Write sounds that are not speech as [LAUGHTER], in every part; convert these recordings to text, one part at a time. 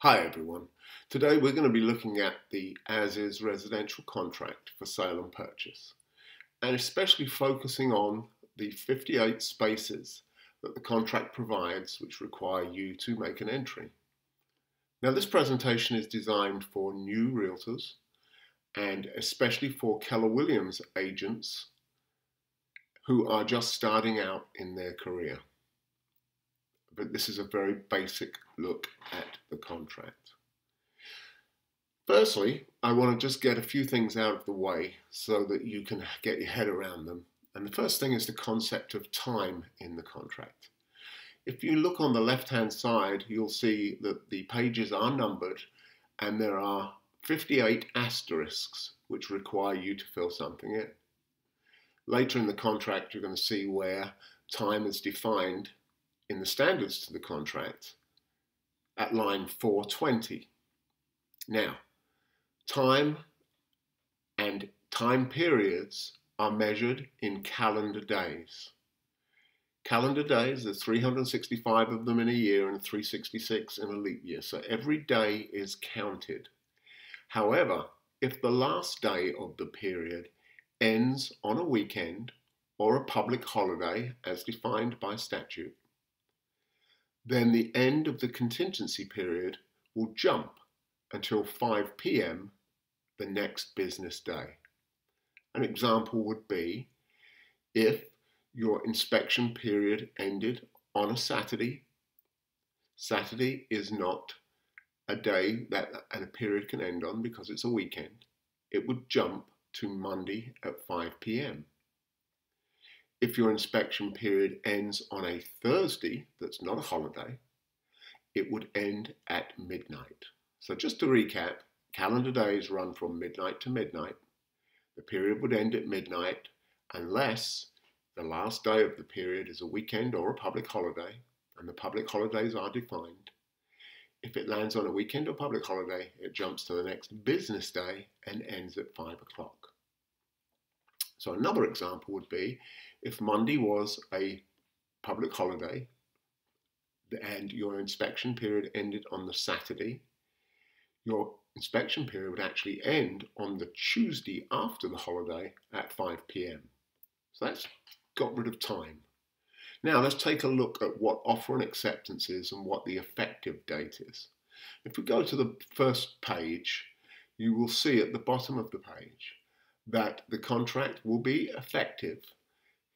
Hi everyone. Today we're going to be looking at the as is residential contract for sale and purchase and especially focusing on the 58 spaces that the contract provides which require you to make an entry. Now this presentation is designed for new realtors and especially for Keller Williams agents who are just starting out in their career but this is a very basic look at the contract. Firstly, I want to just get a few things out of the way so that you can get your head around them. And the first thing is the concept of time in the contract. If you look on the left hand side, you'll see that the pages are numbered and there are 58 asterisks which require you to fill something in. Later in the contract, you're going to see where time is defined in the standards to the contract at line 420. Now, time and time periods are measured in calendar days. Calendar days, there's 365 of them in a year and 366 in a leap year, so every day is counted. However, if the last day of the period ends on a weekend or a public holiday as defined by statute, then the end of the contingency period will jump until 5 p.m. the next business day. An example would be if your inspection period ended on a Saturday. Saturday is not a day that a period can end on because it's a weekend. It would jump to Monday at 5 p.m. If your inspection period ends on a Thursday, that's not a holiday, it would end at midnight. So just to recap, calendar days run from midnight to midnight. The period would end at midnight unless the last day of the period is a weekend or a public holiday, and the public holidays are defined. If it lands on a weekend or public holiday, it jumps to the next business day and ends at 5 o'clock. So another example would be if Monday was a public holiday and your inspection period ended on the Saturday, your inspection period would actually end on the Tuesday after the holiday at 5 pm. So that's got rid of time. Now let's take a look at what offer and acceptance is and what the effective date is. If we go to the first page, you will see at the bottom of the page that the contract will be effective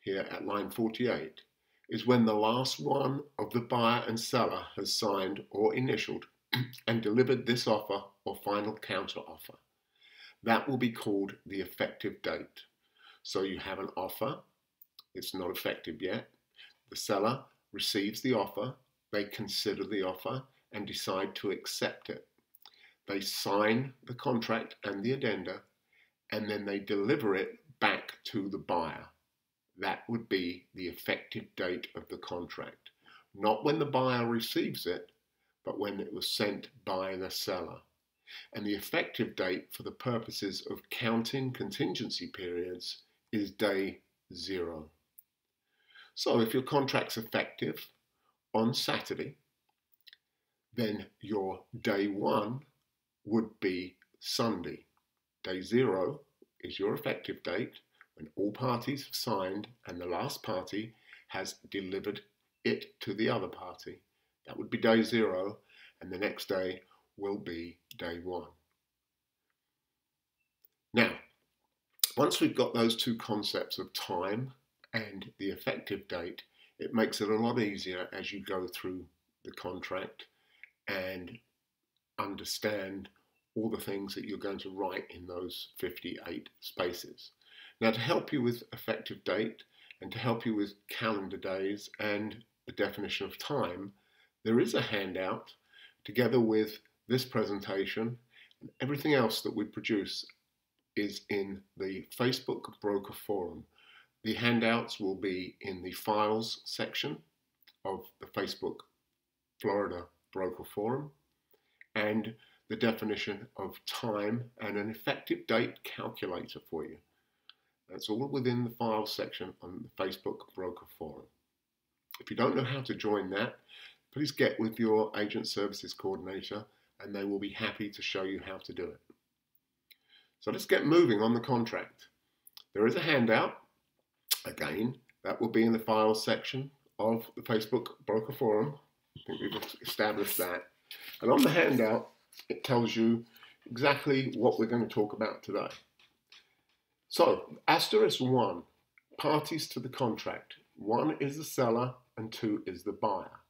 here at line 48 is when the last one of the buyer and seller has signed or initialed [CLEARS THROAT] and delivered this offer or final counter offer. That will be called the effective date. So you have an offer, it's not effective yet. The seller receives the offer, they consider the offer and decide to accept it. They sign the contract and the addenda and then they deliver it back to the buyer. That would be the effective date of the contract. Not when the buyer receives it, but when it was sent by the seller. And the effective date for the purposes of counting contingency periods is day zero. So if your contract's effective on Saturday, then your day one would be Sunday. Day zero is your effective date when all parties have signed and the last party has delivered it to the other party. That would be day zero, and the next day will be day one. Now, once we've got those two concepts of time and the effective date, it makes it a lot easier as you go through the contract and understand all the things that you're going to write in those 58 spaces. Now to help you with effective date and to help you with calendar days and the definition of time, there is a handout together with this presentation and everything else that we produce is in the Facebook Broker Forum. The handouts will be in the files section of the Facebook Florida Broker Forum and the definition of time and an effective date calculator for you. That's all within the files section on the Facebook Broker Forum. If you don't know how to join that, please get with your agent services coordinator and they will be happy to show you how to do it. So let's get moving on the contract. There is a handout. Again, that will be in the files section of the Facebook Broker Forum. I think we've established that. And on the handout, it tells you exactly what we're going to talk about today. So, asterisk one, parties to the contract. One is the seller and two is the buyer.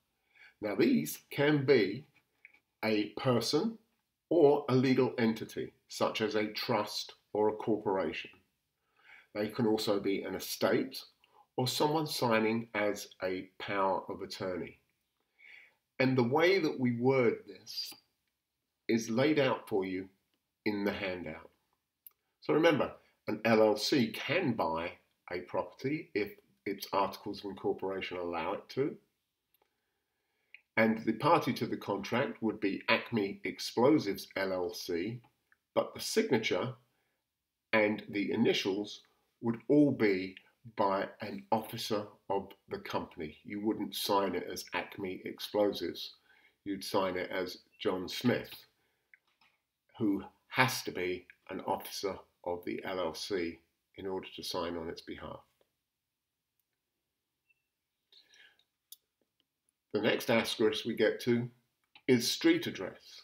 Now, these can be a person or a legal entity, such as a trust or a corporation. They can also be an estate or someone signing as a power of attorney. And the way that we word this is laid out for you in the handout. So remember, an LLC can buy a property if its articles of incorporation allow it to. And the party to the contract would be Acme Explosives LLC, but the signature and the initials would all be by an officer of the company. You wouldn't sign it as Acme Explosives, you'd sign it as John Smith, who has to be an officer of the LLC in order to sign on its behalf. The next asterisk we get to is street address.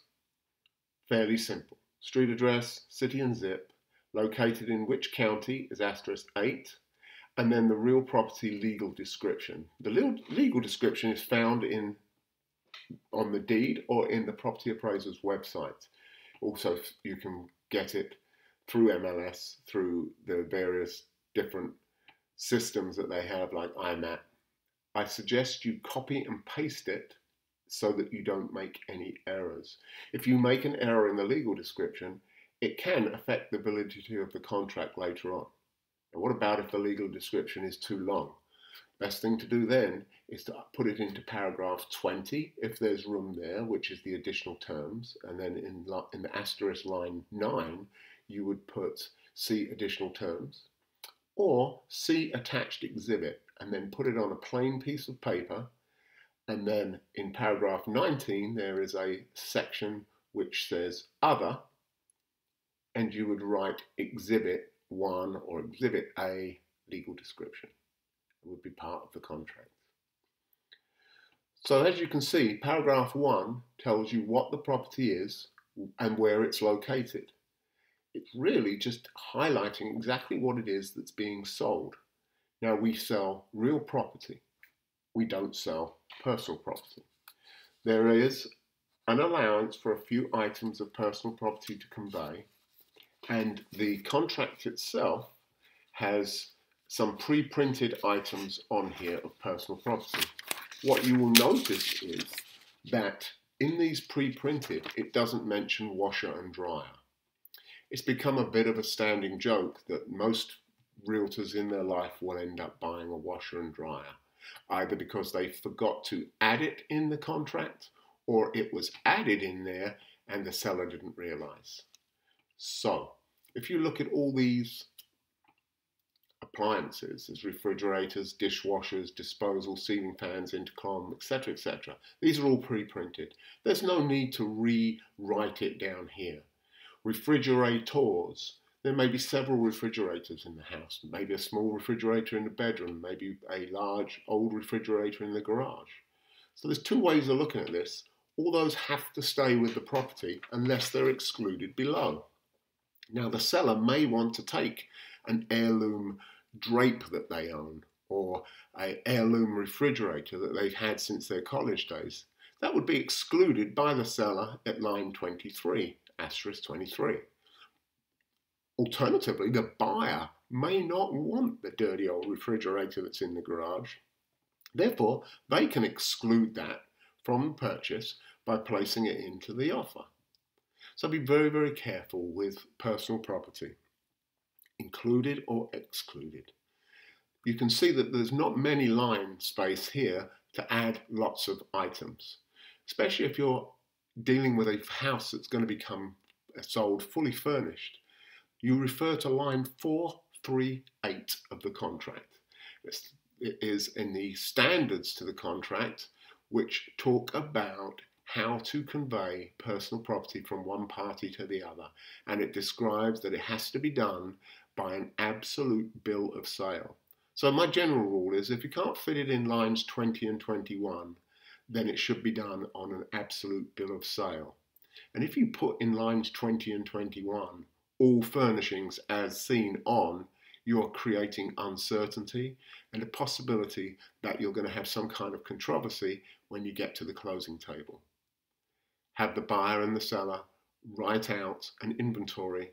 Fairly simple. Street address, city and zip, located in which county is asterisk 8, and then the real property legal description. The legal description is found in on the deed or in the property appraiser's website. Also, you can get it through MLS, through the various different systems that they have, like IMAP. I suggest you copy and paste it so that you don't make any errors. If you make an error in the legal description, it can affect the validity of the contract later on. And what about if the legal description is too long? Best thing to do then is to put it into paragraph 20 if there's room there, which is the additional terms, and then in, in the asterisk line 9, you would put see additional terms, or see attached exhibit, and then put it on a plain piece of paper. And then in paragraph 19, there is a section which says other, and you would write exhibit 1 or exhibit A legal description. It would be part of the contract. So as you can see, paragraph 1 tells you what the property is and where it's located. It's really just highlighting exactly what it is that's being sold. Now we sell real property. We don't sell personal property. There is an allowance for a few items of personal property to convey, and the contract itself has some pre-printed items on here of personal property. What you will notice is that in these pre-printed, it doesn't mention washer and dryer it's become a bit of a standing joke that most realtors in their life will end up buying a washer and dryer, either because they forgot to add it in the contract or it was added in there and the seller didn't realize. So, if you look at all these appliances, as refrigerators, dishwashers, disposal, ceiling fans, intercom, etc., etc., these are all pre-printed. There's no need to rewrite it down here refrigerators. There may be several refrigerators in the house, maybe a small refrigerator in the bedroom, maybe a large old refrigerator in the garage. So there's two ways of looking at this. All those have to stay with the property unless they're excluded below. Now the seller may want to take an heirloom drape that they own or a heirloom refrigerator that they've had since their college days. That would be excluded by the seller at line 23 asterisk 23. Alternatively, the buyer may not want the dirty old refrigerator that's in the garage. Therefore, they can exclude that from purchase by placing it into the offer. So be very, very careful with personal property, included or excluded. You can see that there's not many line space here to add lots of items, especially if you're dealing with a house that's going to become uh, sold fully furnished, you refer to line 438 of the contract. It is in the standards to the contract which talk about how to convey personal property from one party to the other, and it describes that it has to be done by an absolute bill of sale. So my general rule is if you can't fit it in lines 20 and 21, then it should be done on an absolute bill of sale. And if you put in lines 20 and 21 all furnishings as seen on, you're creating uncertainty and a possibility that you're going to have some kind of controversy when you get to the closing table. Have the buyer and the seller write out an inventory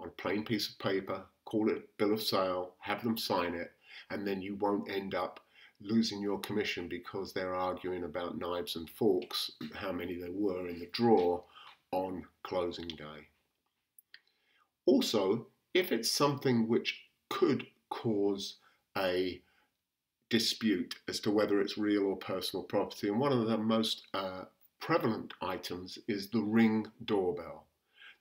on a plain piece of paper, call it bill of sale, have them sign it, and then you won't end up losing your commission because they're arguing about knives and forks, how many there were in the drawer on closing day. Also, if it's something which could cause a dispute as to whether it's real or personal property, and one of the most uh, prevalent items is the ring doorbell.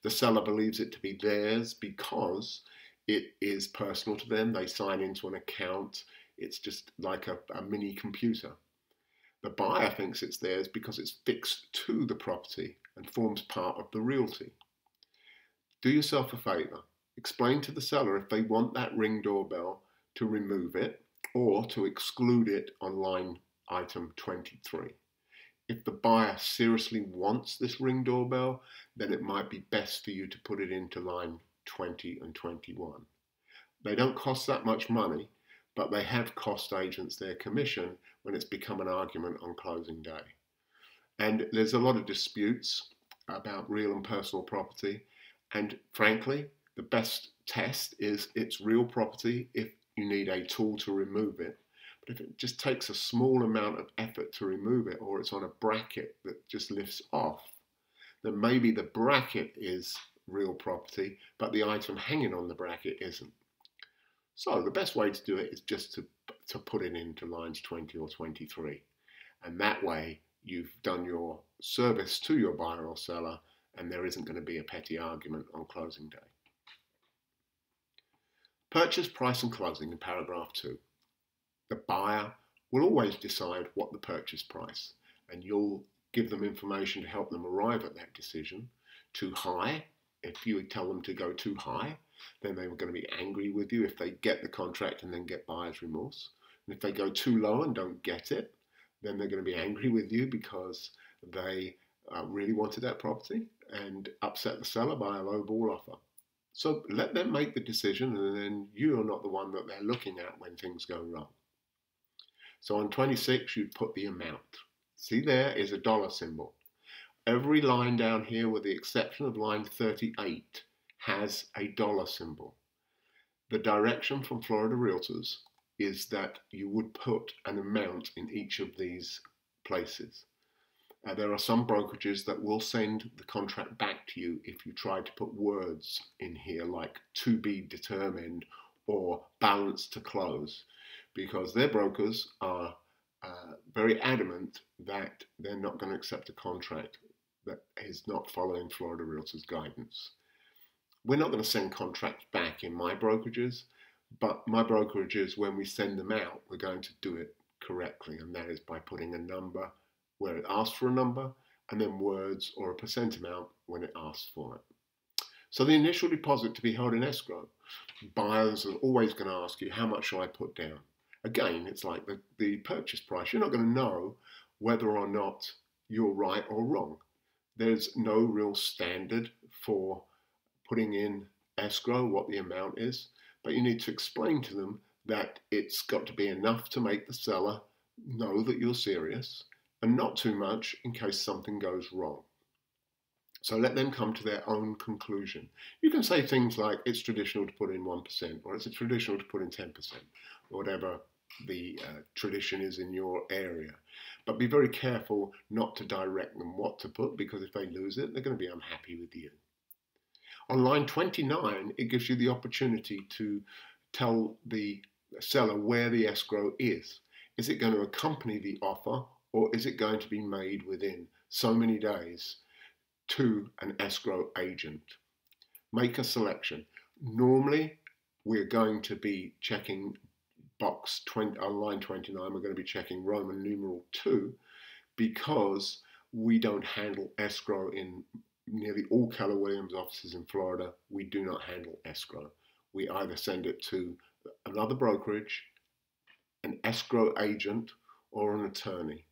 The seller believes it to be theirs because it is personal to them. They sign into an account. It's just like a, a mini computer. The buyer thinks it's theirs because it's fixed to the property and forms part of the realty. Do yourself a favour. Explain to the seller if they want that ring doorbell to remove it or to exclude it on line item 23. If the buyer seriously wants this ring doorbell, then it might be best for you to put it into line 20 and 21. They don't cost that much money, but they have cost agents their commission when it's become an argument on closing day. And there's a lot of disputes about real and personal property. And frankly, the best test is it's real property if you need a tool to remove it. But if it just takes a small amount of effort to remove it, or it's on a bracket that just lifts off, then maybe the bracket is real property, but the item hanging on the bracket isn't. So the best way to do it is just to, to put it into lines 20 or 23. And that way you've done your service to your buyer or seller and there isn't going to be a petty argument on closing day. Purchase price and closing in paragraph 2. The buyer will always decide what the purchase price and you'll give them information to help them arrive at that decision. Too high, if you tell them to go too high, then they were going to be angry with you if they get the contract and then get buyer's remorse. And if they go too low and don't get it, then they're going to be angry with you because they uh, really wanted that property and upset the seller by a low ball offer. So let them make the decision, and then you are not the one that they're looking at when things go wrong. So on 26, you'd put the amount. See, there is a dollar symbol. Every line down here, with the exception of line 38, has a dollar symbol. The direction from Florida Realtors is that you would put an amount in each of these places. Uh, there are some brokerages that will send the contract back to you if you try to put words in here like to be determined or balance to close because their brokers are uh, very adamant that they're not going to accept a contract that is not following Florida Realtors guidance. We're not going to send contracts back in my brokerages, but my brokerages, when we send them out, we're going to do it correctly, and that is by putting a number where it asks for a number, and then words or a percent amount when it asks for it. So the initial deposit to be held in escrow, buyers are always going to ask you, how much shall I put down? Again, it's like the, the purchase price. You're not going to know whether or not you're right or wrong. There's no real standard for putting in escrow what the amount is, but you need to explain to them that it's got to be enough to make the seller know that you're serious and not too much in case something goes wrong. So let them come to their own conclusion. You can say things like it's traditional to put in 1% or it's traditional to put in 10%, or whatever the uh, tradition is in your area. But be very careful not to direct them what to put because if they lose it, they're going to be unhappy with you. On line 29, it gives you the opportunity to tell the seller where the escrow is. Is it going to accompany the offer or is it going to be made within so many days to an escrow agent? Make a selection. Normally, we're going to be checking box 20, on line 29, we're going to be checking Roman numeral 2 because we don't handle escrow in nearly all Keller Williams offices in Florida. We do not handle escrow. We either send it to another brokerage, an escrow agent, or an attorney.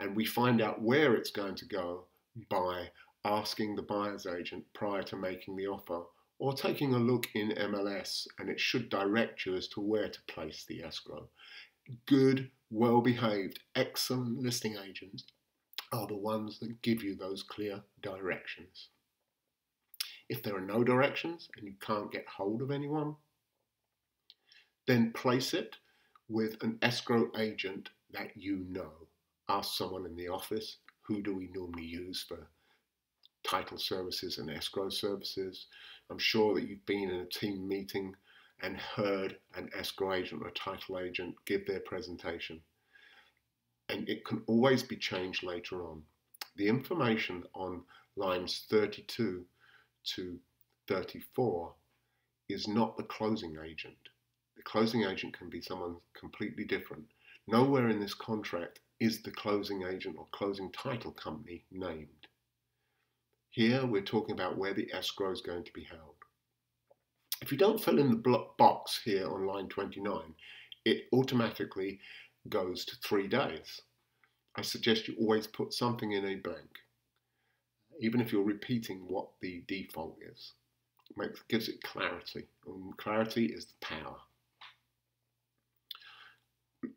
And we find out where it's going to go by asking the buyer's agent prior to making the offer or taking a look in MLS and it should direct you as to where to place the escrow. Good, well behaved, excellent listing agents are the ones that give you those clear directions. If there are no directions and you can't get hold of anyone, then place it with an escrow agent that you know. Ask someone in the office, who do we normally use for title services and escrow services? I'm sure that you've been in a team meeting and heard an escrow agent or a title agent give their presentation and it can always be changed later on. The information on lines 32 to 34 is not the closing agent. The closing agent can be someone completely different. Nowhere in this contract is the closing agent or closing title company named. Here we're talking about where the escrow is going to be held. If you don't fill in the box here on line 29, it automatically goes to three days. I suggest you always put something in a blank, even if you're repeating what the default is. It makes, gives it clarity, and clarity is the power.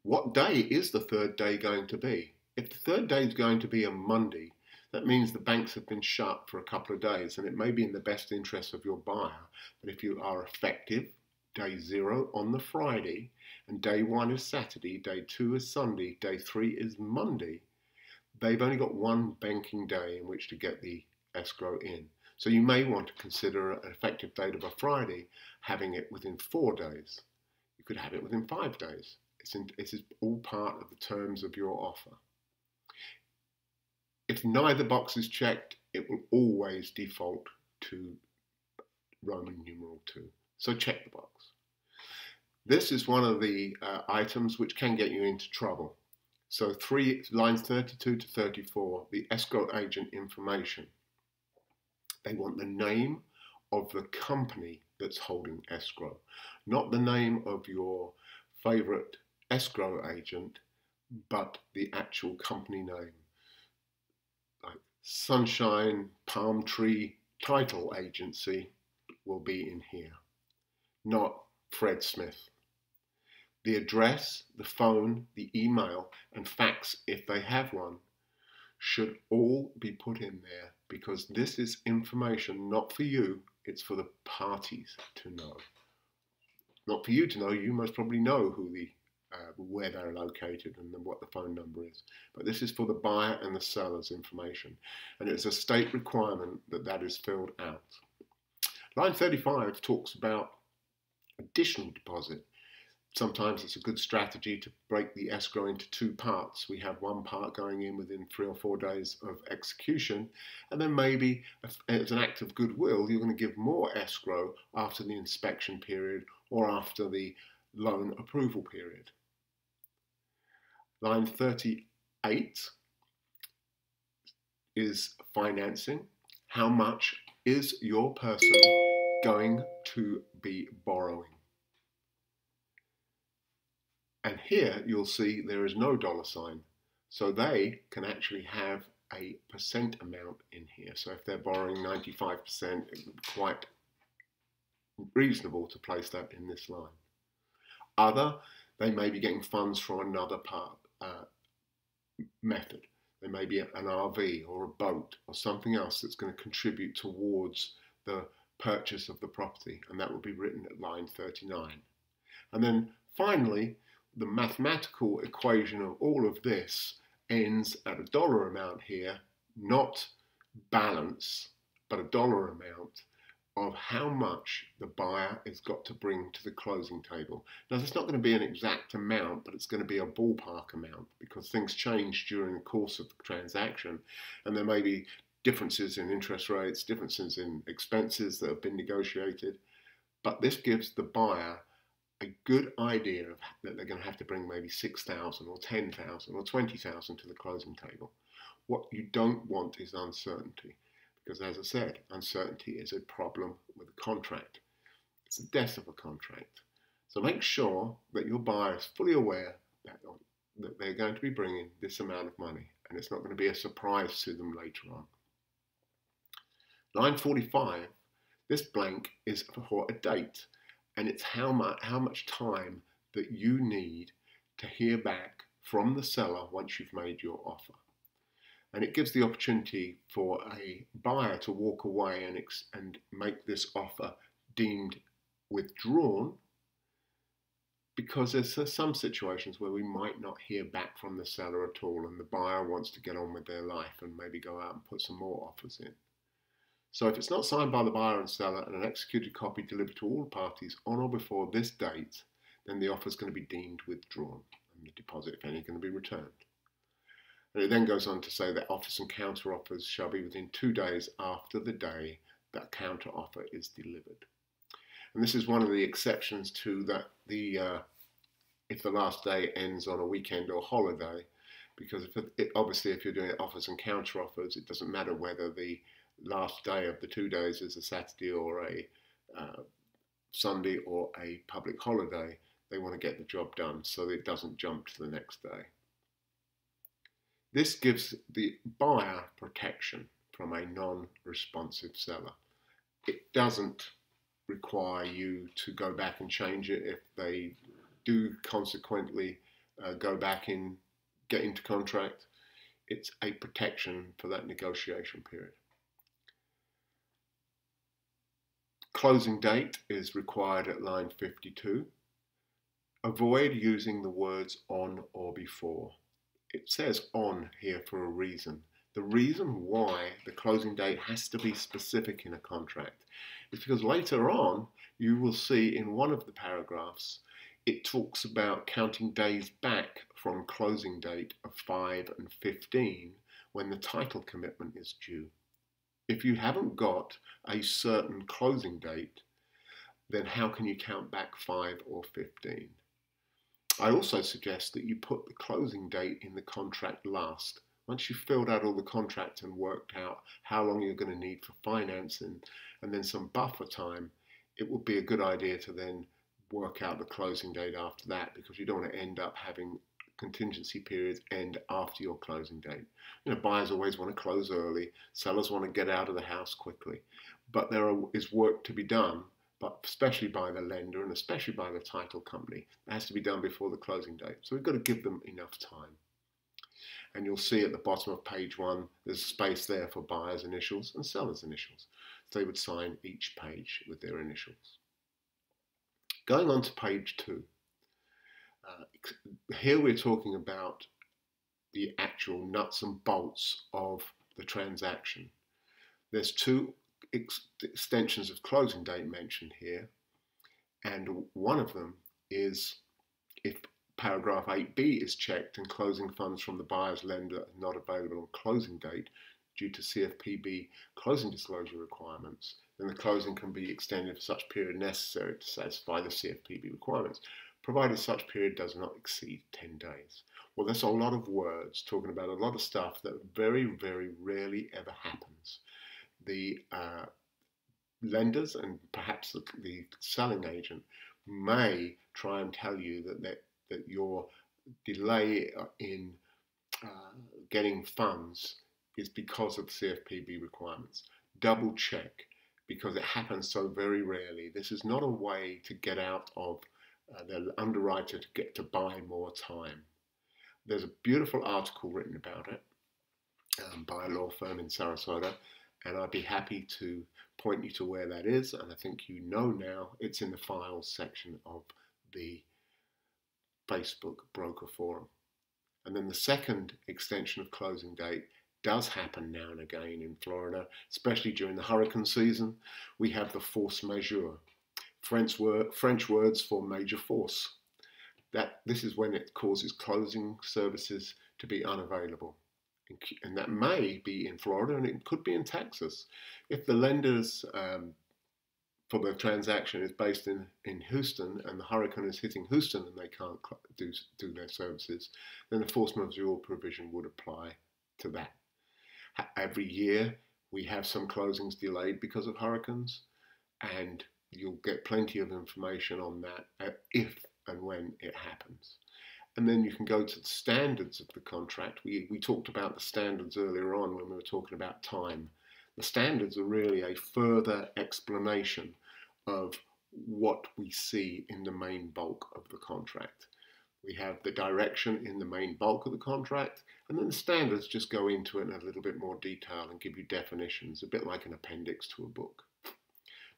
What day is the third day going to be? If the third day is going to be a Monday, that means the banks have been shut for a couple of days, and it may be in the best interest of your buyer that if you are effective day zero on the Friday, and day one is Saturday, day two is Sunday, day three is Monday, they've only got one banking day in which to get the escrow in. So you may want to consider an effective date of a Friday, having it within four days. You could have it within five days. It's, in, it's all part of the terms of your offer. If neither box is checked, it will always default to Roman numeral 2. So check the box. This is one of the uh, items which can get you into trouble. So three lines 32 to 34, the escrow agent information. They want the name of the company that's holding escrow, not the name of your favorite escrow agent, but the actual company name. Like Sunshine Palm Tree Title Agency will be in here, not Fred Smith. The address, the phone, the email, and fax, if they have one, should all be put in there because this is information not for you, it's for the parties to know. Not for you to know, you most probably know who the uh, where they're located and what the phone number is. But this is for the buyer and the seller's information. And it's a state requirement that that is filled out. Line 35 talks about additional deposit sometimes it's a good strategy to break the escrow into two parts. We have one part going in within three or four days of execution, and then maybe as an act of goodwill, you're going to give more escrow after the inspection period or after the loan approval period. Line 38 is financing. How much is your person going to be borrowing? And here you'll see there is no dollar sign. So they can actually have a percent amount in here. So if they're borrowing 95%, it's quite reasonable to place that in this line. Other, they may be getting funds from another part uh, method. There may be an RV or a boat or something else that's going to contribute towards the purchase of the property, and that will be written at line 39. And then finally, the mathematical equation of all of this ends at a dollar amount here, not balance, but a dollar amount of how much the buyer has got to bring to the closing table. Now, there's not going to be an exact amount, but it's going to be a ballpark amount because things change during the course of the transaction, and there may be differences in interest rates, differences in expenses that have been negotiated, but this gives the buyer a good idea of that they're going to have to bring maybe 6,000 or 10,000 or 20,000 to the closing table. What you don't want is uncertainty, because as I said, uncertainty is a problem with a contract. It's the death of a contract. So make sure that your buyer is fully aware that, that they're going to be bringing this amount of money and it's not going to be a surprise to them later on. Line 45, this blank is for a date and it's how much, how much time that you need to hear back from the seller once you've made your offer. And it gives the opportunity for a buyer to walk away and, and make this offer deemed withdrawn because there's some situations where we might not hear back from the seller at all and the buyer wants to get on with their life and maybe go out and put some more offers in. So if it's not signed by the buyer and seller and an executed copy delivered to all parties on or before this date, then the offer is going to be deemed withdrawn and the deposit, if any, going to be returned. And it then goes on to say that offers and counter offers shall be within two days after the day that counter offer is delivered. And this is one of the exceptions to that the uh, if the last day ends on a weekend or holiday, because if it, obviously if you're doing offers and counter offers, it doesn't matter whether the last day of the two days is a Saturday or a uh, Sunday or a public holiday. They want to get the job done so it doesn't jump to the next day. This gives the buyer protection from a non-responsive seller. It doesn't require you to go back and change it if they do consequently uh, go back and get into contract. It's a protection for that negotiation period. Closing date is required at line 52. Avoid using the words on or before. It says on here for a reason. The reason why the closing date has to be specific in a contract is because later on you will see in one of the paragraphs it talks about counting days back from closing date of 5 and 15 when the title commitment is due. If you haven't got a certain closing date, then how can you count back 5 or 15? I also suggest that you put the closing date in the contract last once you've filled out all the contract and worked out how long you're going to need for financing and then some buffer time, it would be a good idea to then work out the closing date after that because you don't want to end up having contingency periods end after your closing date. You know, buyers always want to close early, sellers want to get out of the house quickly, but there is work to be done, but especially by the lender and especially by the title company. It has to be done before the closing date. So we've got to give them enough time and you'll see at the bottom of page one, there's space there for buyer's initials and seller's initials. So they would sign each page with their initials. Going on to page two. Uh, here we're talking about the actual nuts and bolts of the transaction. There's two ex extensions of closing date mentioned here, and one of them is if paragraph 8b is checked and closing funds from the buyer's lender are not available on closing date due to CFPB closing disclosure requirements, then the closing can be extended for such period necessary to satisfy the CFPB requirements, provided such period does not exceed 10 days. Well, that's a lot of words talking about a lot of stuff that very, very rarely ever happens. The uh, lenders and perhaps the, the selling agent may try and tell you that that that your delay in uh, getting funds is because of CFPB requirements. Double check because it happens so very rarely. This is not a way to get out of uh, the underwriter to get to buy more time. There's a beautiful article written about it um, by a law firm in Sarasota, and I'd be happy to point you to where that is. And I think you know now it's in the files section of the Facebook broker forum. And then the second extension of closing date does happen now and again in Florida, especially during the hurricane season. We have the force majeure, French, French words for major force. That this is when it causes closing services to be unavailable. And that may be in Florida and it could be in Texas. If the lender's um, for the transaction is based in, in Houston and the hurricane is hitting Houston and they can't do, do their services, then the force majeure provision would apply to that. Every year we have some closings delayed because of hurricanes and you'll get plenty of information on that uh, if and when it happens. And then you can go to the standards of the contract. We, we talked about the standards earlier on when we were talking about time. The standards are really a further explanation of what we see in the main bulk of the contract. We have the direction in the main bulk of the contract, and then the standards just go into it in a little bit more detail and give you definitions, a bit like an appendix to a book.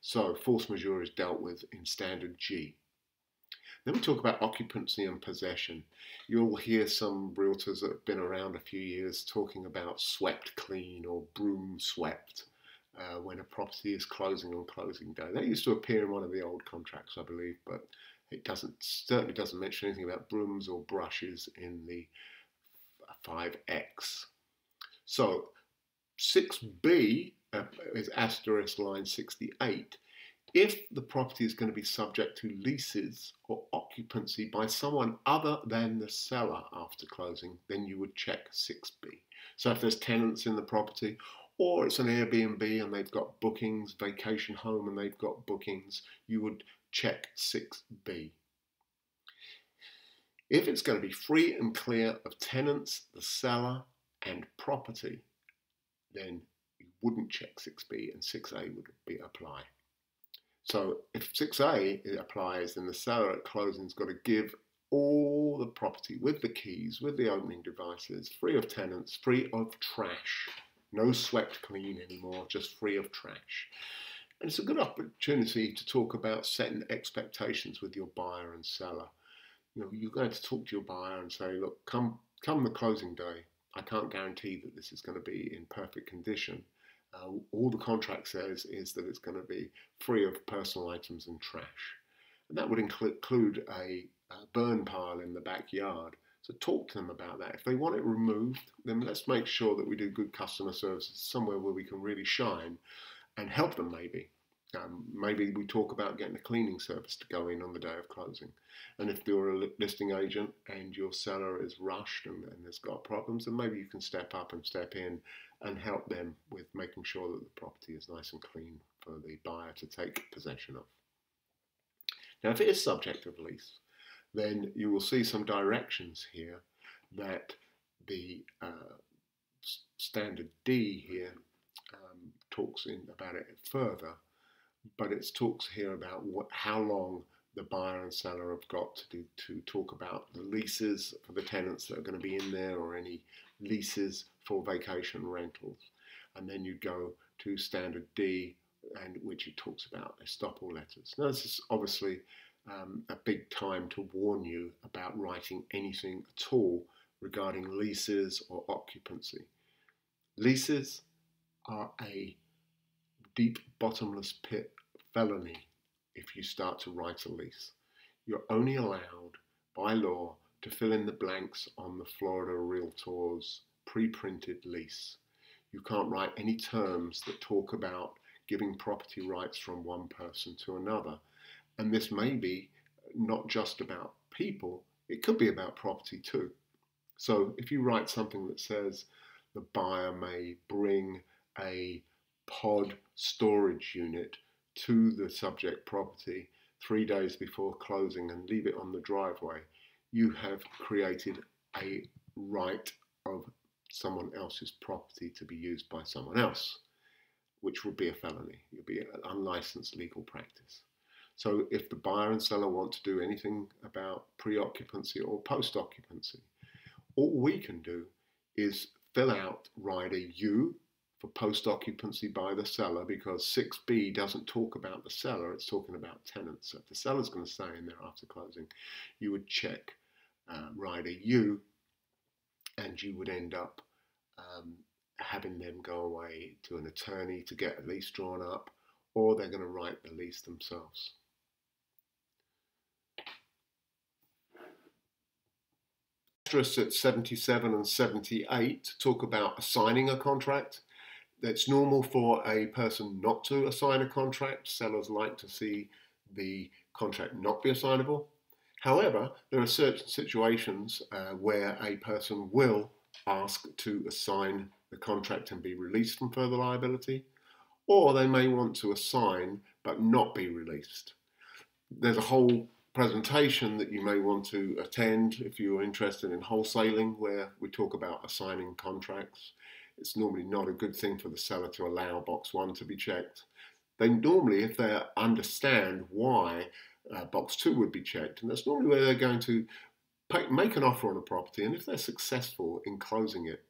So force majeure is dealt with in standard G. Then we talk about occupancy and possession. You'll hear some realtors that have been around a few years talking about swept clean or broom swept uh, when a property is closing on closing day. That used to appear in one of the old contracts, I believe, but it doesn't certainly doesn't mention anything about brooms or brushes in the 5X. So 6B uh, is asterisk line 68 if the property is going to be subject to leases or occupancy by someone other than the seller after closing, then you would check 6B. So if there's tenants in the property, or it's an Airbnb and they've got bookings, vacation home and they've got bookings, you would check 6B. If it's going to be free and clear of tenants, the seller, and property, then wouldn't check 6B and 6A would be apply. So if 6A applies, then the seller at closing has got to give all the property with the keys, with the opening devices, free of tenants, free of trash. No swept clean anymore, just free of trash. And it's a good opportunity to talk about setting expectations with your buyer and seller. You know, you're going to talk to your buyer and say, look, come come the closing day, I can't guarantee that this is going to be in perfect condition. Uh, all the contract says is that it's going to be free of personal items and trash. And that would include a, a burn pile in the backyard. So talk to them about that. If they want it removed, then let's make sure that we do good customer service somewhere where we can really shine and help them maybe. Um, maybe we talk about getting a cleaning service to go in on the day of closing. And if you're a listing agent and your seller is rushed and, and has got problems, then maybe you can step up and step in and help them with making sure that the property is nice and clean for the buyer to take possession of. Now, if it is subject of lease, then you will see some directions here that the uh, standard D here um, talks in about it further, but it talks here about what, how long the buyer and seller have got to do, to talk about the leases for the tenants that are going to be in there or any leases for vacation rentals. And then you go to standard D, and which it talks about estoppel letters. Now, this is obviously um, a big time to warn you about writing anything at all regarding leases or occupancy. Leases are a deep bottomless pit felony if you start to write a lease. You're only allowed by law to fill in the blanks on the Florida Realtors pre-printed lease. You can't write any terms that talk about giving property rights from one person to another. And this may be not just about people, it could be about property too. So if you write something that says the buyer may bring a pod storage unit to the subject property three days before closing and leave it on the driveway, you have created a right of someone else's property to be used by someone else, which would be a felony. It would be an unlicensed legal practice. So if the buyer and seller want to do anything about pre-occupancy or post-occupancy, all we can do is fill out rider U for post-occupancy by the seller because 6b doesn't talk about the seller, it's talking about tenants. So if the seller's going to stay in there after closing, you would check uh, rider U and you would end up um, having them go away to an attorney to get a lease drawn up or they're going to write the lease themselves. at 77 and 78 talk about assigning a contract it's normal for a person not to assign a contract. Sellers like to see the contract not be assignable. However, there are certain situations uh, where a person will ask to assign the contract and be released from further liability, or they may want to assign but not be released. There's a whole presentation that you may want to attend if you're interested in wholesaling, where we talk about assigning contracts. It's normally not a good thing for the seller to allow box one to be checked. They normally, if they understand why uh, box two would be checked, and that's normally where they're going to pay, make an offer on a property, and if they're successful in closing it,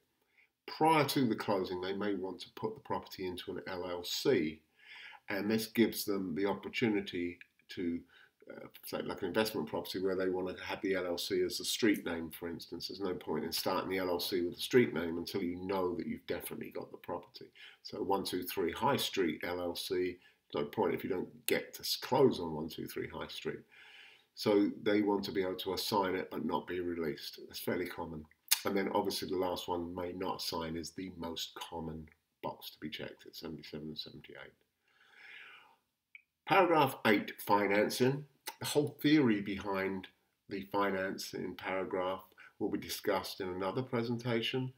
prior to the closing, they may want to put the property into an LLC, and this gives them the opportunity to uh, say like an investment property where they want to have the LLC as a street name, for instance. There's no point in starting the LLC with a street name until you know that you've definitely got the property. So 123 High Street LLC, no point if you don't get to close on 123 High Street. So they want to be able to assign it but not be released. That's fairly common. And then obviously the last one may not assign is the most common box to be checked at 77 and 78. Paragraph 8, financing the whole theory behind the financing paragraph will be discussed in another presentation,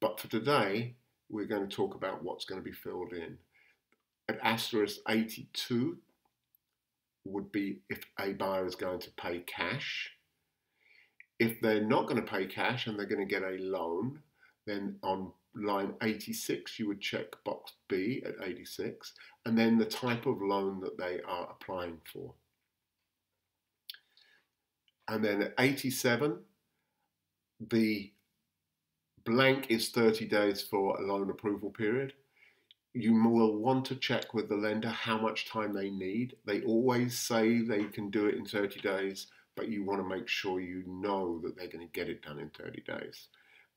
but for today, we're going to talk about what's going to be filled in. At asterisk 82 would be if a buyer is going to pay cash. If they're not going to pay cash and they're going to get a loan, then on line 86 you would check box B at 86 and then the type of loan that they are applying for. And then at 87, the blank is 30 days for a loan approval period. You will want to check with the lender how much time they need. They always say they can do it in 30 days, but you want to make sure you know that they're going to get it done in 30 days.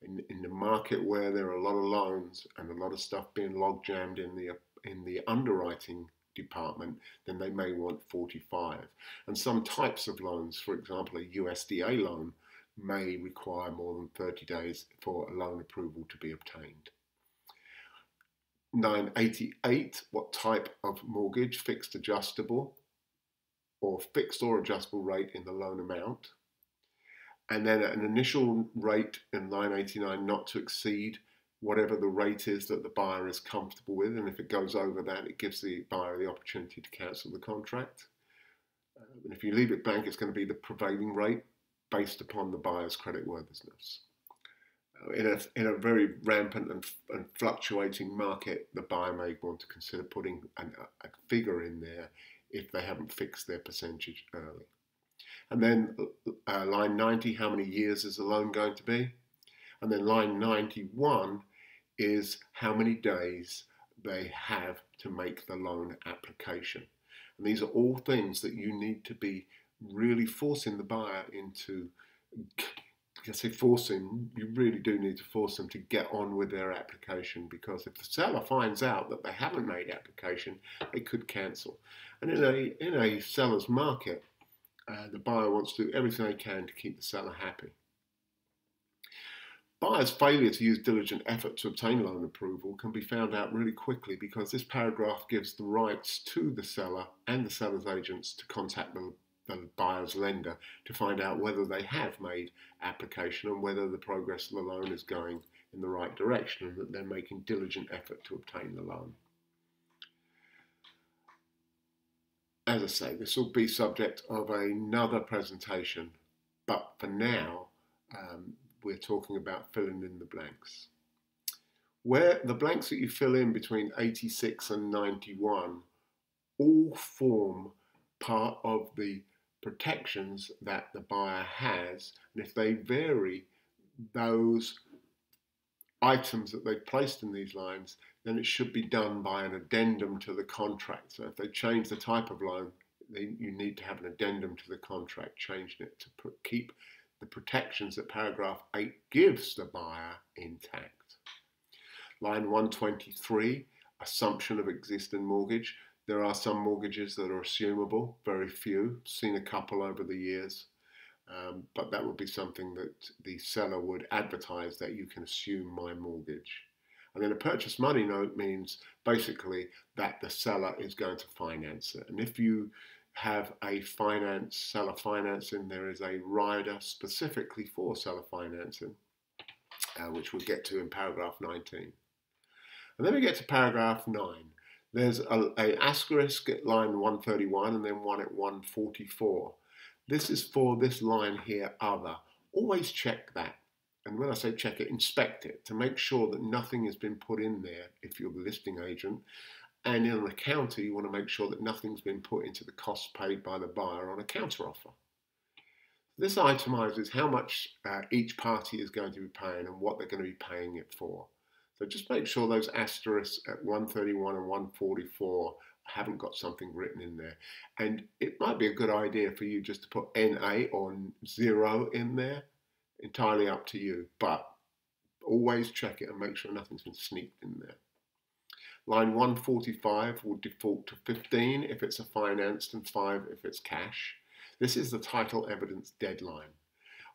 In, in the market where there are a lot of loans and a lot of stuff being log jammed in the in the underwriting department, then they may want 45. And some types of loans, for example, a USDA loan, may require more than 30 days for a loan approval to be obtained. 988, what type of mortgage, fixed adjustable, or fixed or adjustable rate in the loan amount. And then an initial rate in 989 not to exceed whatever the rate is that the buyer is comfortable with, and if it goes over that, it gives the buyer the opportunity to cancel the contract. Uh, and if you leave it blank, it's going to be the prevailing rate based upon the buyer's creditworthiness. In a, in a very rampant and, and, fluctuating market, the buyer may want to consider putting an, a figure in there if they haven't fixed their percentage early. And then uh, line 90, how many years is the loan going to be? And then line 91 is how many days they have to make the loan application. And these are all things that you need to be really forcing the buyer into. I say forcing, you really do need to force them to get on with their application because if the seller finds out that they haven't made application, they could cancel. And in a in a seller's market, uh, the buyer wants to do everything they can to keep the seller happy. Buyer's failure to use diligent effort to obtain loan approval can be found out really quickly because this paragraph gives the rights to the seller and the seller's agents to contact the, the buyer's lender to find out whether they have made application and whether the progress of the loan is going in the right direction and that they're making diligent effort to obtain the loan. As I say, this will be subject of another presentation, but for now, um, we're talking about filling in the blanks. Where the blanks that you fill in between 86 and 91 all form part of the protections that the buyer has, and if they vary those items that they've placed in these lines, then it should be done by an addendum to the contract. So if they change the type of loan, they, you need to have an addendum to the contract, changing it to put, keep the protections that paragraph 8 gives the buyer intact. Line 123, assumption of existing mortgage. There are some mortgages that are assumable, very few, seen a couple over the years, um, but that would be something that the seller would advertise that you can assume my mortgage. And then a purchase money note means basically that the seller is going to finance it. And if you have a finance, seller financing, there is a rider specifically for seller financing, uh, which we'll get to in paragraph 19. And then we get to paragraph 9. There's a, a asterisk at line 131 and then one at 144. This is for this line here, other. Always check that. And when I say check it, inspect it to make sure that nothing has been put in there if you're the listing agent. And in an counter, you want to make sure that nothing's been put into the cost paid by the buyer on a counter offer. This itemizes how much uh, each party is going to be paying and what they're going to be paying it for. So just make sure those asterisks at 131 and 144 haven't got something written in there. And it might be a good idea for you just to put NA or zero in there, entirely up to you. But always check it and make sure nothing's been sneaked in there. Line 145 will default to 15 if it's a financed and 5 if it's cash. This is the title evidence deadline.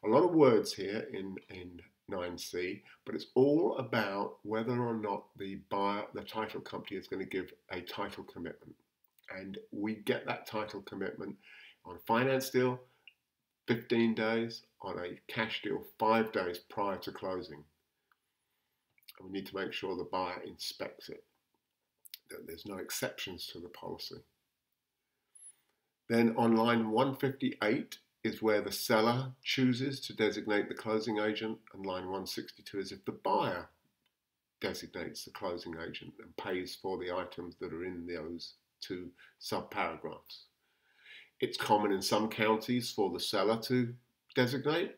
A lot of words here in, in 9C, but it's all about whether or not the buyer, the title company is going to give a title commitment. And we get that title commitment on a finance deal, 15 days, on a cash deal, five days prior to closing. And we need to make sure the buyer inspects it, that there's no exceptions to the policy. Then on line 158, is where the seller chooses to designate the closing agent, and line 162 is if the buyer designates the closing agent and pays for the items that are in those two subparagraphs. It's common in some counties for the seller to designate,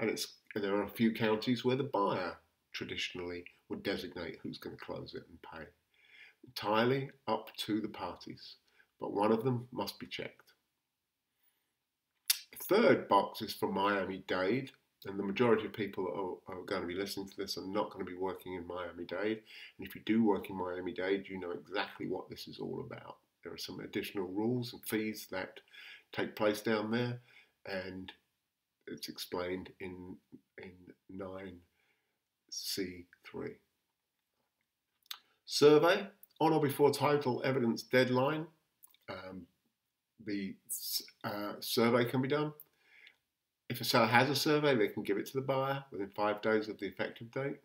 and, it's, and there are a few counties where the buyer traditionally would designate who's going to close it and pay. Entirely up to the parties, but one of them must be checked third box is for Miami-Dade, and the majority of people are, are, going to be listening to this are not going to be working in Miami-Dade. And if you do work in Miami-Dade, you know exactly what this is all about. There are some additional rules and fees that take place down there, and it's explained in, in 9C3. Survey, on or before title evidence deadline. Um, the uh, survey can be done. If a seller has a survey, they can give it to the buyer within five days of the effective date.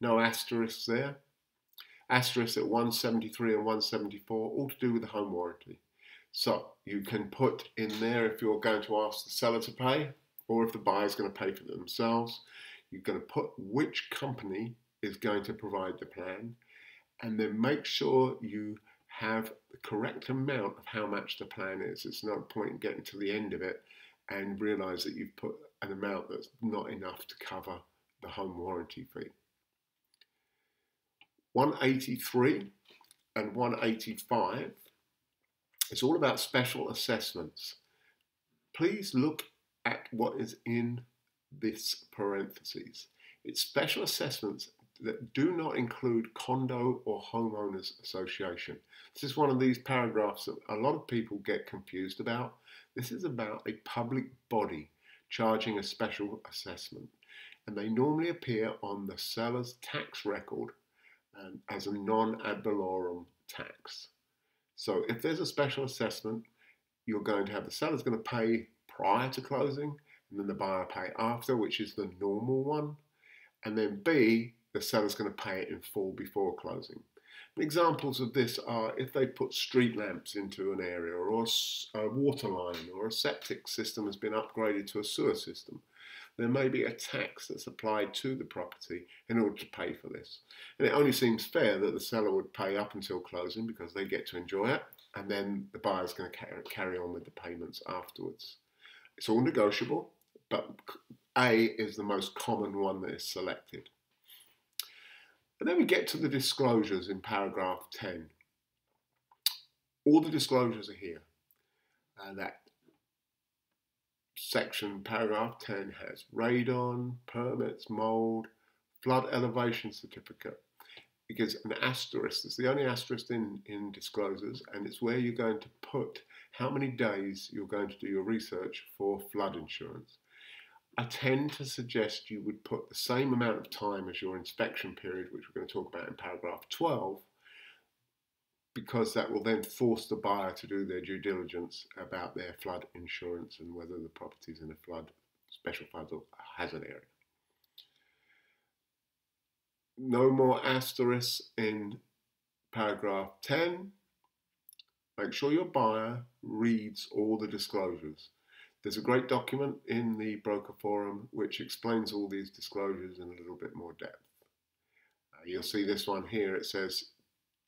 No asterisks there. Asterisks at 173 and 174, all to do with the home warranty. So you can put in there if you're going to ask the seller to pay or if the buyer is going to pay for themselves. You're going to put which company is going to provide the plan and then make sure you have the correct amount of how much the plan is. It's no point in getting to the end of it and realize that you've put an amount that's not enough to cover the home warranty fee. 183 and 185 it's all about special assessments. Please look at what is in this parentheses. It's special assessments that do not include condo or homeowners association. This is one of these paragraphs that a lot of people get confused about. This is about a public body charging a special assessment, and they normally appear on the seller's tax record um, as a non ad valorem tax. So if there's a special assessment, you're going to have the seller's going to pay prior to closing, and then the buyer pay after, which is the normal one. And then B, the seller's going to pay it in full before closing. Examples of this are if they put street lamps into an area or a water line or a septic system has been upgraded to a sewer system. There may be a tax that's applied to the property in order to pay for this. And it only seems fair that the seller would pay up until closing because they get to enjoy it and then the buyer's going to carry on with the payments afterwards. It's all negotiable, but A is the most common one that is selected. And then we get to the disclosures in paragraph 10. All the disclosures are here. Uh, that section, paragraph 10, has radon, permits, mould, flood elevation certificate. It gives an asterisk. It's the only asterisk in, in disclosures, and it's where you're going to put how many days you're going to do your research for flood insurance. I tend to suggest you would put the same amount of time as your inspection period, which we're going to talk about in paragraph 12, because that will then force the buyer to do their due diligence about their flood insurance and whether the property is in a flood, special flood or hazard area. No more asterisks in paragraph 10. Make sure your buyer reads all the disclosures. There's a great document in the broker forum which explains all these disclosures in a little bit more depth. Uh, you'll see this one here. It says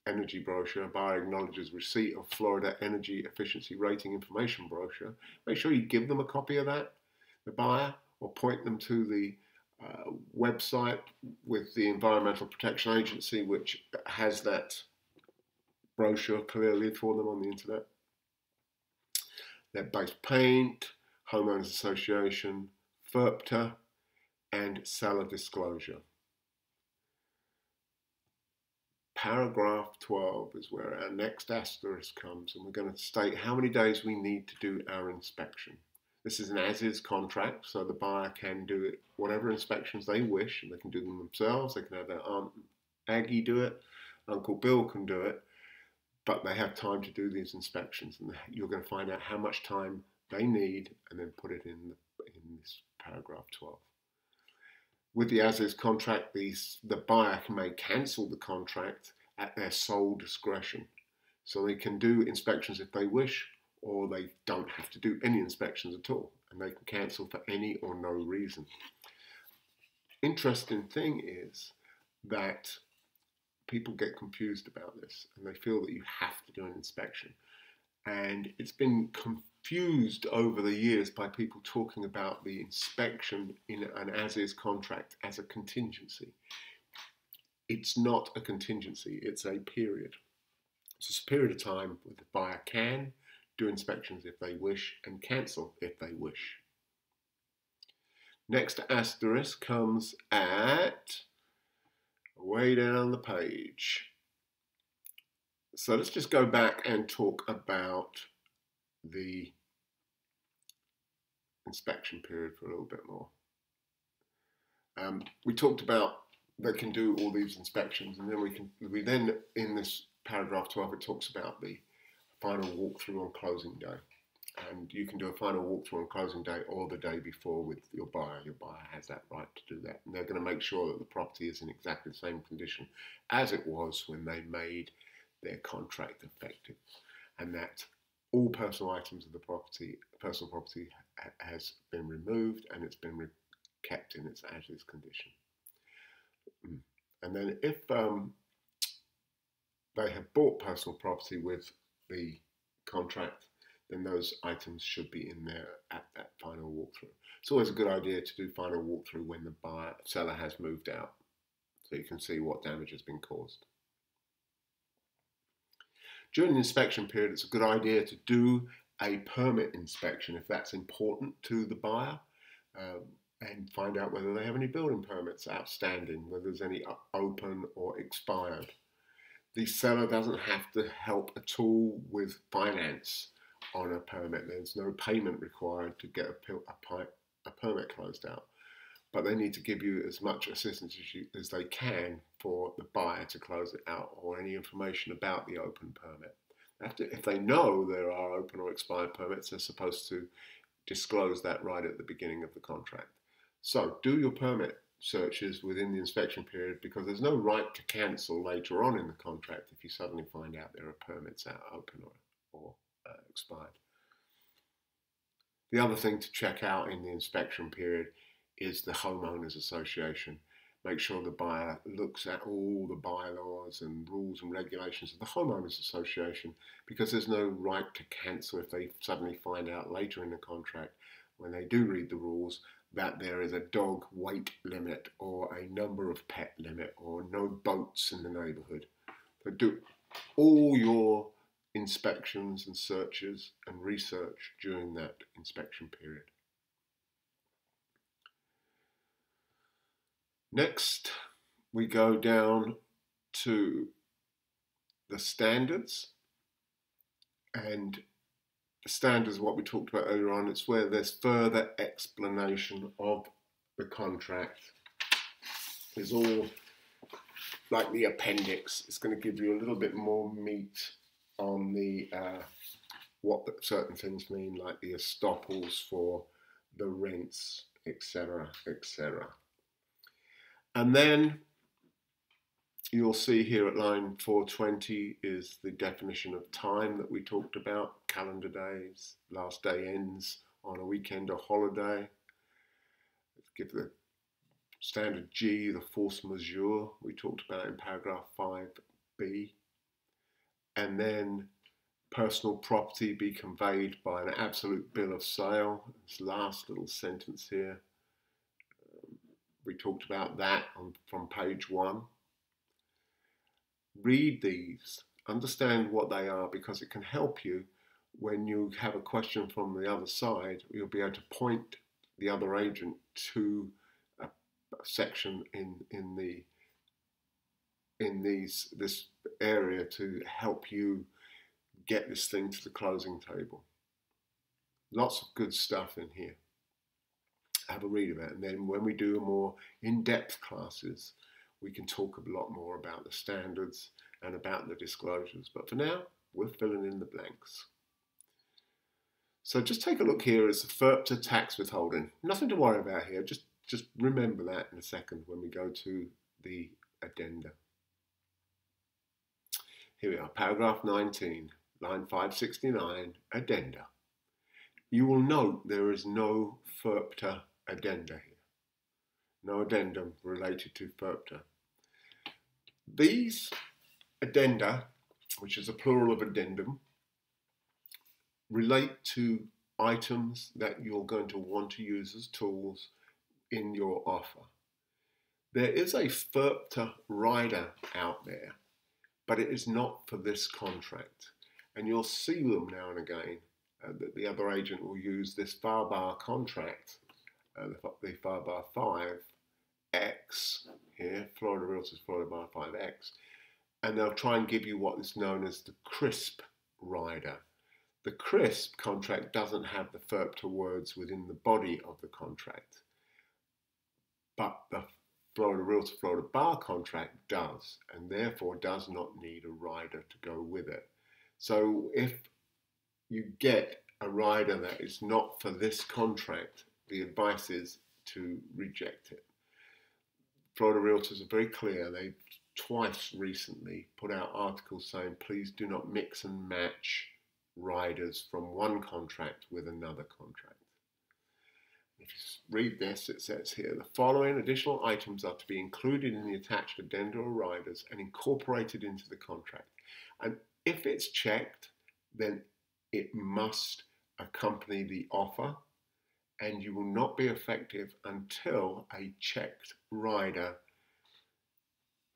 energy brochure. Buyer acknowledges receipt of Florida Energy Efficiency Rating Information brochure. Make sure you give them a copy of that, the buyer, or point them to the uh, website with the Environmental Protection Agency, which has that brochure clearly for them on the internet. Their base paint, Homeowners Association, FIRPTA, and seller disclosure. Paragraph 12 is where our next asterisk comes, and we're going to state how many days we need to do our inspection. This is an as-is contract, so the buyer can do it, whatever inspections they wish, and they can do them themselves. They can have their aunt Aggie do it, Uncle Bill can do it, but they have time to do these inspections, and you're going to find out how much time they need, and then put it in, the, in this paragraph 12. With the as-is contract, these, the buyer may cancel the contract at their sole discretion. So they can do inspections if they wish, or they don't have to do any inspections at all, and they can cancel for any or no reason. Interesting thing is that people get confused about this, and they feel that you have to do an inspection. And it's been confused over the years by people talking about the inspection in an as-is contract as a contingency. It's not a contingency, it's a period. It's a period of time where the buyer can do inspections if they wish, and cancel if they wish. Next asterisk comes at way down the page. So let's just go back and talk about the inspection period for a little bit more. Um, we talked about they can do all these inspections, and then we can we then in this paragraph 12 it talks about the final walkthrough on closing day. And you can do a final walkthrough on closing day or the day before with your buyer. Your buyer has that right to do that. And they're going to make sure that the property is in exactly the same condition as it was when they made their contract effective. And that all personal items of the property, personal property has been removed and it's been kept in its as-is condition. Mm. And then if um, they have bought personal property with the contract, then those items should be in there at that final walkthrough. It's always a good idea to do final walkthrough when the buyer seller has moved out, so you can see what damage has been caused. During the inspection period, it's a good idea to do a permit inspection if that's important to the buyer. Um, and find out whether they have any building permits outstanding, whether there's any open or expired the seller doesn't have to help at all with finance on a permit. There's no payment required to get a, a, a permit closed out. But they need to give you as much assistance as, you, as they can for the buyer to close it out or any information about the open permit. If they know there are open or expired permits, they're supposed to disclose that right at the beginning of the contract. So do your permit searches within the inspection period because there's no right to cancel later on in the contract if you suddenly find out there are permits out open or, or uh, expired. The other thing to check out in the inspection period is the homeowners association. Make sure the buyer looks at all the bylaws and rules and regulations of the homeowners association because there's no right to cancel if they suddenly find out later in the contract when they do read the rules that there is a dog weight limit or a number of pet limit or no boats in the neighbourhood. So do all your inspections and searches and research during that inspection period. Next, we go down to the standards and the standards, what we talked about earlier on, it's where there's further explanation of the contract. Is all like the appendix. It's going to give you a little bit more meat on the uh, what certain things mean, like the estoppels for the rents, etc., etc. And then you'll see here at line 420 is the definition of time that we talked about, calendar days, last day ends on a weekend or holiday. Let's give the standard G, the force majeure we talked about in paragraph 5b. And then personal property be conveyed by an absolute bill of sale. This last little sentence here. We talked about that on, from page one. Read these, understand what they are because it can help you when you have a question from the other side. You'll be able to point the other agent to a, a section in, in the in these this area to help you get this thing to the closing table. Lots of good stuff in here. Have a read of it. And then when we do more in-depth classes, we can talk a lot more about the standards and about the disclosures. But for now, we're filling in the blanks. So just take a look here as the FIRPTA tax withholding. Nothing to worry about here. Just, just remember that in a second when we go to the addenda. Here we are, paragraph 19 line 569, addenda. You will note there is no FIRPTA addenda here. No addendum related to FIRPTA. These addenda, which is a plural of addendum, relate to items that you're going to want to use as tools in your offer. There is a FIRPTA rider out there, but it is not for this contract and you'll see them now and again uh, that the other agent will use this FABAR contract, uh, the, the FABAR 5X here, Florida Realtors Florida Bar 5X, and they'll try and give you what is known as the CRISP rider. The CRISP contract doesn't have the FIRPTA words within the body of the contract, but the Florida Realtor Florida Bar contract does, and therefore does not need a rider to go with it. So if you get a rider that is not for this contract, the advice is to reject it. Florida Realtors are very clear. They've twice recently put out articles saying please do not mix and match riders from one contract with another contract. If you read this, it says here the following additional items are to be included in the attached addenda or riders and incorporated into the contract. And if it's checked, then it must accompany the offer and you will not be effective until a checked rider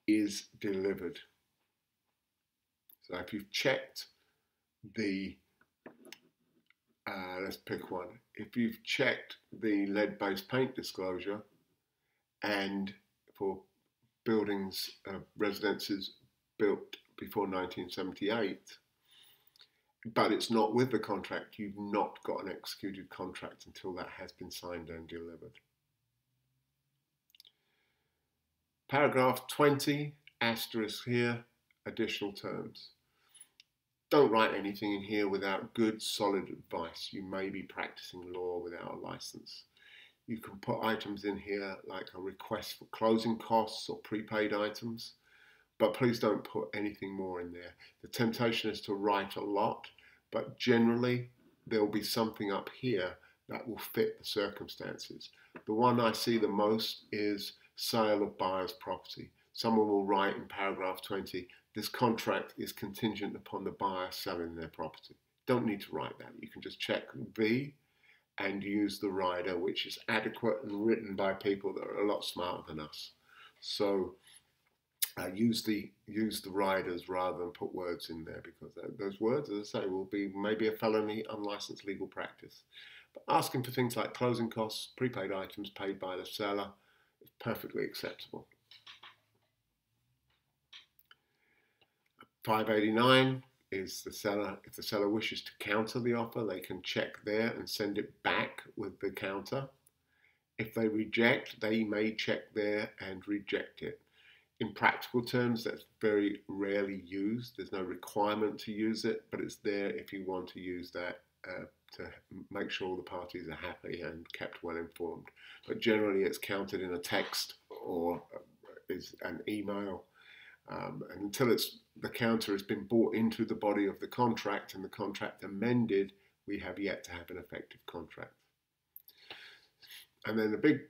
is delivered. So if you've checked the, uh, let's pick one. If you've checked the lead-based paint disclosure and for buildings, uh, residences built before 1978, but it's not with the contract. You've not got an executed contract until that has been signed and delivered. Paragraph 20, asterisk here, additional terms. Don't write anything in here without good, solid advice. You may be practicing law without a license. You can put items in here like a request for closing costs or prepaid items but please don't put anything more in there. The temptation is to write a lot, but generally there will be something up here that will fit the circumstances. The one I see the most is sale of buyer's property. Someone will write in paragraph 20, this contract is contingent upon the buyer selling their property. Don't need to write that. You can just check B and use the rider, which is adequate and written by people that are a lot smarter than us. So uh, use the use the riders rather than put words in there because those words, as I say, will be maybe a felony, unlicensed legal practice. But asking for things like closing costs, prepaid items paid by the seller is perfectly acceptable. 589, is the seller, if the seller wishes to counter the offer, they can check there and send it back with the counter. If they reject, they may check there and reject it. In practical terms, that's very rarely used. There's no requirement to use it, but it's there if you want to use that uh, to make sure the parties are happy and kept well informed. But generally, it's counted in a text or uh, is an email. Um, and until it's the counter has been brought into the body of the contract and the contract amended, we have yet to have an effective contract. And then the big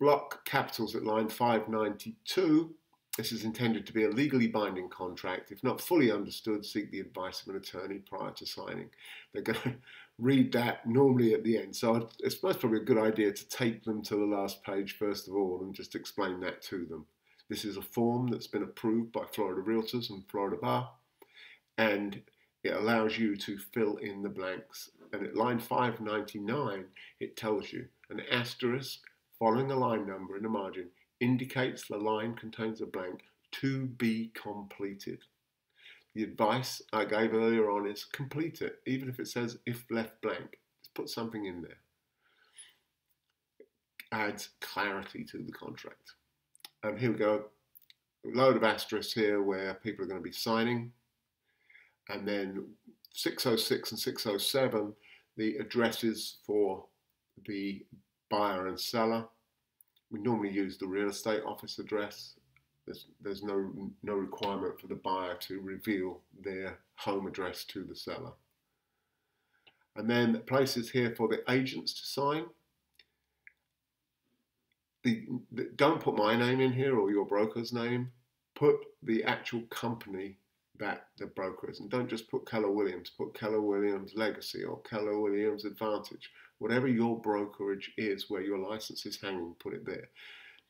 block capitals at line 592 this is intended to be a legally binding contract. If not fully understood, seek the advice of an attorney prior to signing. They're going [LAUGHS] to read that normally at the end. So it's probably a good idea to take them to the last page first of all and just explain that to them. This is a form that's been approved by Florida Realtors and Florida Bar, and it allows you to fill in the blanks. And at line 599, it tells you an asterisk following a line number in the margin indicates the line contains a blank to be completed. The advice I gave earlier on is complete it, even if it says if left blank. Just put something in there. It adds clarity to the contract. And here we go. A load of asterisks here where people are going to be signing. And then 606 and 607, the addresses for the buyer and seller we normally use the real estate office address. There's, there's no, no requirement for the buyer to reveal their home address to the seller. And then the places here for the agents to sign. The, the, don't put my name in here or your broker's name. Put the actual company that the broker is. And don't just put Keller Williams, put Keller Williams Legacy or Keller Williams Advantage whatever your brokerage is where your license is hanging, put it there.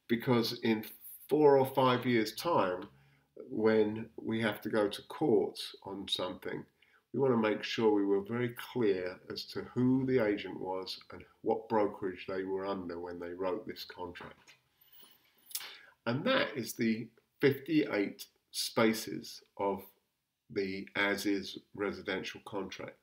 Because in four or five years' time, when we have to go to court on something, we want to make sure we were very clear as to who the agent was and what brokerage they were under when they wrote this contract. And that is the 58 spaces of the as is residential contract.